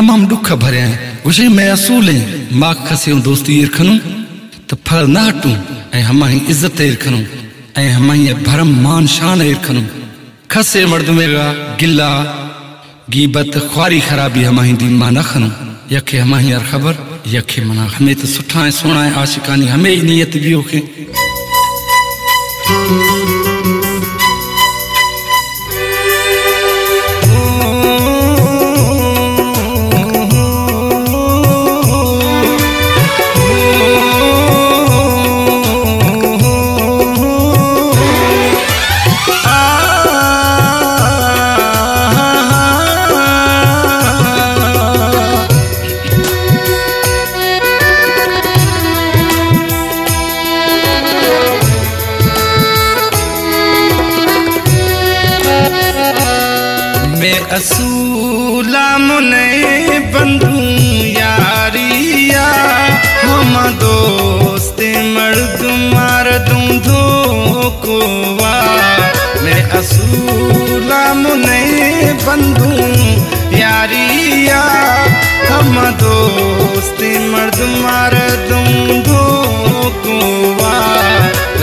तमाम दुख भरिया गुशे में असूल माख खसियो दोस्ती इरखनु तो फल ना हटू ऐं इज्जत इरखनु ऐं हमाई भरम मान शान इरखनु खसे मर्द में गा गिला गीबत ख्वारी खराबी हमाई दीन मां ना खनु यखे हमाई यार खबर यखे मना हमें तो सुठा ऐं सोणा ऐं आशिकानी हमें नियत बियो के असूल ने बंदो यार दोस्ती मर्द मार तूं दो कआ में असूल ने बंदो यारी दोस्ती मर्द मार तूं दो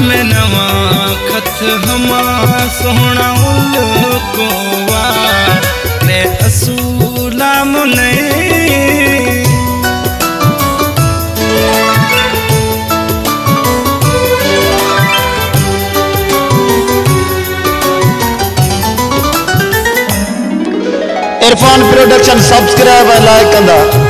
ਮੈਂ ਨਵਾਂ ਖਤ ਹਮਾ ਸੋਹਣਾ ਉਲ ਕੋਵਾ ਮੈਂ ਅਸੂਲਾ Irfan production subscribe and like ਕਰਦਾ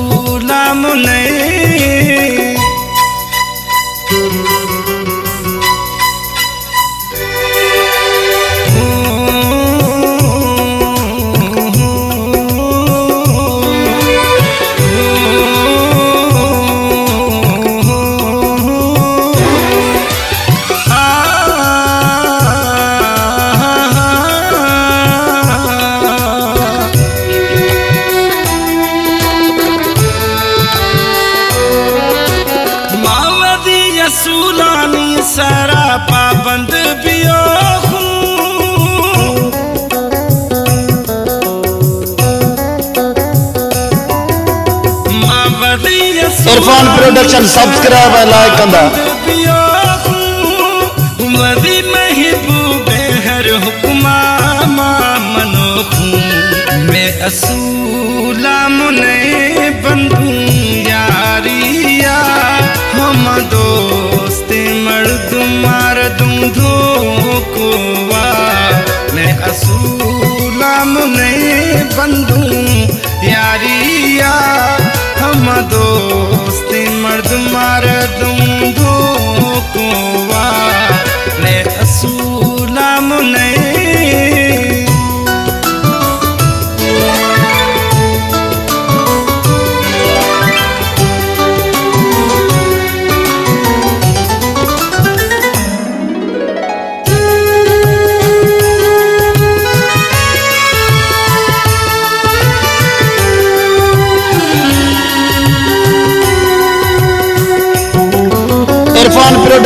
रसूलानी सारा पाबंद बियो इरफान प्रोडक्शन सब्सक्राइब ऐं लाइक कंदा वरी महबूब मैं असूल तुम धोकुआ मैं असूलम नहीं बंदू यारिया हम दोस्ती मर्द मार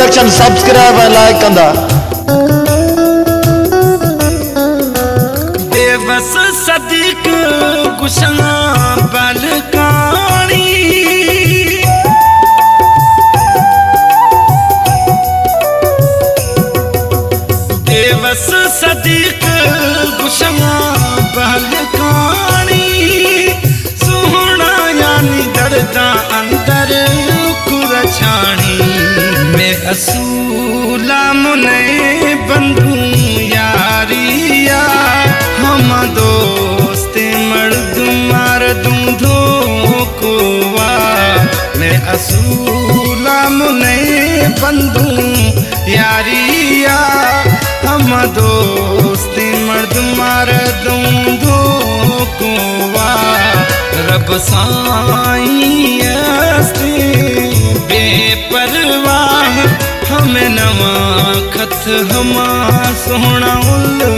ਇੰਟਰੋਡਕਸ਼ਨ ਸਬਸਕ੍ਰਾਈਬ ਐ ਲਾਈਕ ਕਰਦਾ सूलाम नहीं बंदू यारिया हम दोस्ती मर्द मार दूं दो कुआ रब साई बेपरवाह हमें नवा खत हम सोना उल्लू